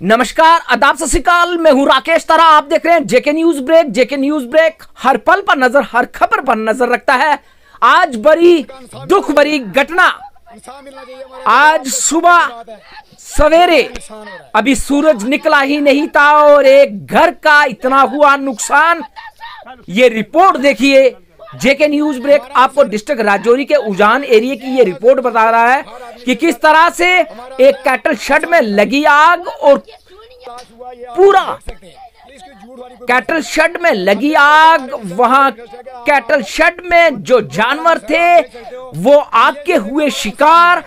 नमस्कार अदाब सत मैं हूँ राकेश तारा। आप देख रहे हैं JK news break. JK news break हर पल पर नज़र, हर खबर पर नज़र रखता है। आज बड़ी दुख भरी घटना। आज सुबह सवेरे अभी सूरज निकला ही नहीं था और एक घर का इतना हुआ नुकसान। ये रिपोर्ट देखिए, जेके न्यूज़ ब्रेक आपको डिस्ट्रिक्ट राजौरी के उजान एरिया की ये रिपोर्ट बता रहा है। कि किस तरह से एक कैटल शेड में लगी आग और पूरा कैटल शेड में लगी आग, वहाँ कैटल शेड में जो जानवर थे, वो आग के हुए शिकार,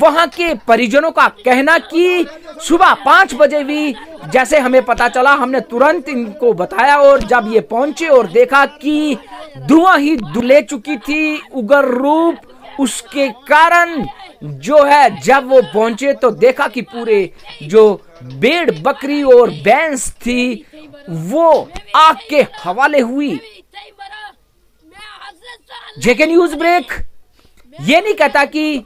वहाँ के परिजनों का कहना कि सुबह पाँच बजे भी जैसे हमें पता चला, हमने तुरंत इनको बताया और जब ये पहुँचे और देखा कि धुआँ ही ले चुकी थी, उगर रूप, उसके कारण जो है, जब वो पहुँचे तो देखा कि पूरे जो बेड़, बकरी और बैंस थी, वो आग के हवाले हुई। जेके न्यूज़ ब्रेक ये नहीं कहता कि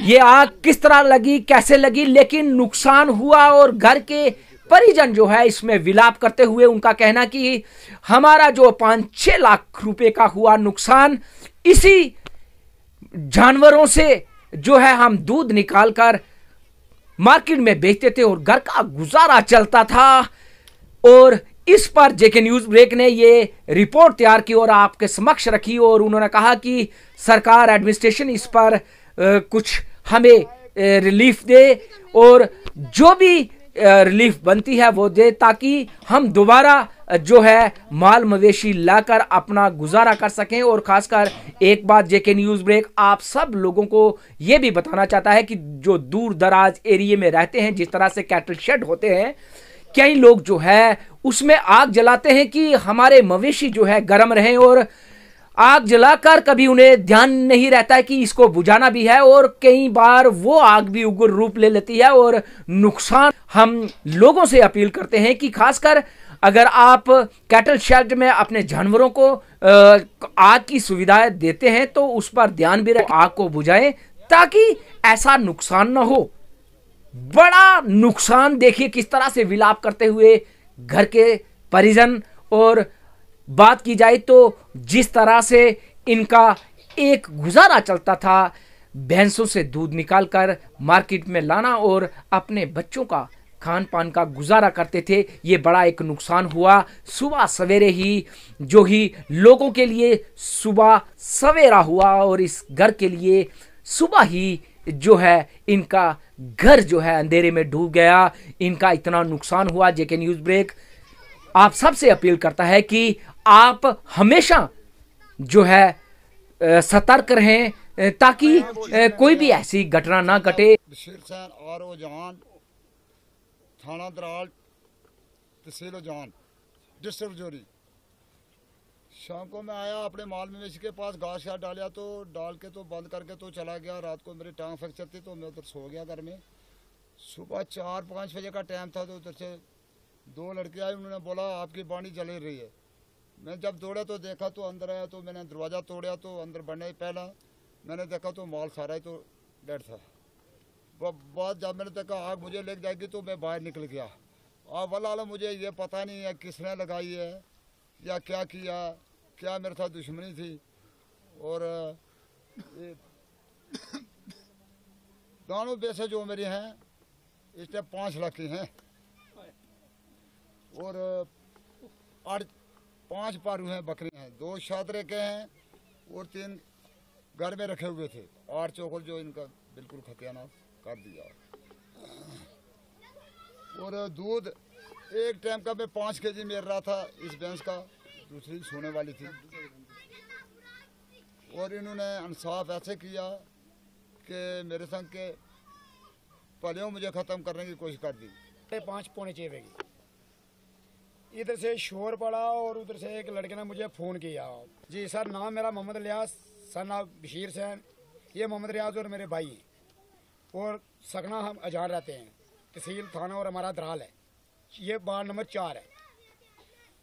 ये आग किस तरह लगी, कैसे लगी, लेकिन नुकसान हुआ और घर के परिजन जो है इसमें विलाप करते हुए उनका कहना कि हमारा जो पाँच छह लाख रुपए का हुआ नुकसान, इसी जानवरों से जो है हम दूध निकालकर मार्केट में बेचते थे और घर का गुजारा चलता था। और इस पर जेके न्यूज़ ब्रेक ने ये रिपोर्ट तैयार की और आपके समक्ष रखी और उन्होंने कहा कि सरकार एडमिनिस्ट्रेशन इस पर कुछ हमें रिलीफ दे और जो भी रिलीफ बनती है वो दे ताकि हम दोबारा जो है, माल मवेशी लाकर अपना गुजारा कर सकें और खासकर एक बात जेके न्यूज़ ब्रेक, आप सब लोगों को ये भी बताना चाहता है कि जो दूर दराज एरिए में रहते हैं, जिस तरह से कैटल शेड होते हैं, कई लोग जो है, उसमें आग जलाते हैं कि हमारे मवेशी जो है गर्म रहें और आग जलाकर कभी उन्हें ध्यान नहीं रहता है कि इसको बुझाना भी है और कई बार वो आग भी उग्र रूप ले लेती है और नुकसान हम लोगों से अपील करते हैं कि खासकर अगर आप कैटल शेड में अपने जानवरों को आग की सुविधाएँ देते हैं तो उस पर ध्यान भी रखें, आग को बुझाएँ, ताकि ऐसा नुकसान ना हो। बड़ा नुकसान देखिए किस तरह से विलाप करते हुए घर के परिजन, और बात की जाए तो जिस तरह से इनका एक गुजारा चलता था, भैंसों से दूध निकालकर मार्केट में लाना और अपने बच्चों का खान पान का गुजारा करते थे, ये बड़ा एक नुकसान हुआ। सुबह सवेरे ही, जो ही लोगों के लिए सुबह सवेरा हुआ और इस घर के लिए सुबह ही जो है, इनका घर जो है अंधेरे में डूब गया। इनका इतना नुकसान हुआ, जेके न्यूज़ ब्रेक। आप सबसे अपील करता है कि आप हमेशा जो है सतर्क रहें, ताकि कोई भी ऐसी घटना ना घटे। थाना दराल तहसील जान डिस्ट्रिक्ट जोरी शाम को मैं आया अपने माल मवेशी के पास, घास शास डालिया तो डाल के तो बंद करके तो चला गया। रात को मेरी टांग फ्रैक्चर थी तो मैं उधर सो गया घर में। सुबह चार पाँच बजे का टाइम था तो उधर से दो लड़के आए, उन्होंने बोला, आपकी बाणी जल रही है। मैं जब दौड़ा तो देखा तो अंदर आया तो मैंने दरवाज़ा तोड़ा तो अंदर बढ़ने पहला। मैंने देखा तो माल सारा ही तो डेड था। बाद जब मैंने देखा, आग मुझे लेके जाएगी तो मैं बाहर निकल गया। और वाला मुझे ये पता नहीं है किसने लगाई है, या क्या किया, क्या मेरे साथ दुश्मनी थी। और दानों पैसे जो मेरे हैं इसमें पाँच लाख की हैं। और, आठ, पाँच पारू हैं, बकरी हैं। दो शादरे के हैं, और तीन घर में रखे हुए थे। आठ चौकल जो इनका, बिल्कुल खतियाना कर दिया। और दूध, एक टाइम का मैं पाँच के जी मेर रहा था इस भैंस का, दूसरी सोने वाली थी। और इन्होंने इंसाफ ऐसे किया कि मेरे संग के पलियों मुझे ख़त्म करने की कोशिश कर दी। पाँच पौने छः बजे। इधर से शोर पड़ा और उधर से एक लड़के ने मुझे फ़ोन किया। जी सर, नाम मेरा मोहम्मद लियास सर नाम बशीर सैन। ये मोहम्मद रियाज और मेरे भाई और सकना हम अजान रहते हैं। तहसील थाना और हमारा दराल है। ये बार नंबर चार है।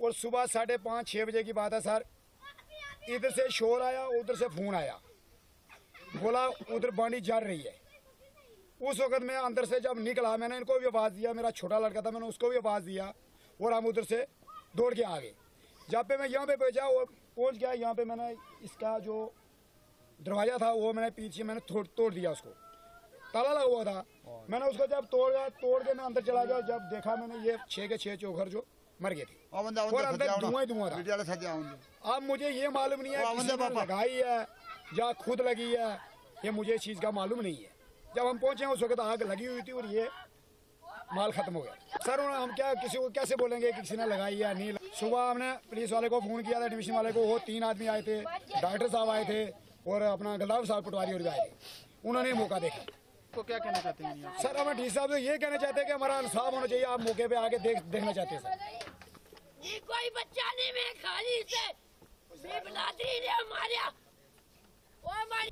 और सुबह साढ़े पाँच छः बजे की बात है सर। इधर से शोर आया, उधर से फ़ोन आया। बोला, उधर बाड़ी जल रही है। उस वक्त मैं अंदर से जब निकला, मैंने इनको भी आवाज़ दिया। मेरा छोटा लड़का था, मैंने उसको भी आवाज़ दिया। और हम उधर से दौड़ के आ गए। जब पे मैं यहाँ पे पहुँचा और पहुँच गया। यहाँ पे मैंने इसका जो दरवाज़ा था, वो मैंने पीछे मैंने तोड़ दिया उसको। ताला लगा हुआ था। मैंने उसको जब तोड़ा तोड़ के मैं अंदर चला गया जब देखा मैंने ये छह के छह चोखर जो मर गए थे। धुआँ था। अब मुझे ये मालूम नहीं है लगाई है या खुद लगी है ये मुझे इस चीज़ का मालूम नहीं है। जब हम पहुँचे उस वक्त आग लगी हुई थी और ये माल खत्म हो गया। सर हम क्या किसी को कैसे बोलेंगे कि किसी ने लगाई या नहीं सुबह हमने पुलिस वाले को फ़ोन किया था एडमिशन वाले को। वो तीन आदमी आए थे डॉक्टर साहब आए थे और अपना गुलाब साहब पटवारी और आए थे। उन्होंने मौका देखा। को क्या कहना चाहते हैं सर हम डी साहब से ये कहना चाहते हैं कि हमारा इंसाफ होना चाहिए आप मौके पे आके देख देखना चाहते हैं सर। ये कोई बच्चा नहीं मैं खाली से बेबलादरी ने मारा ओ हमारी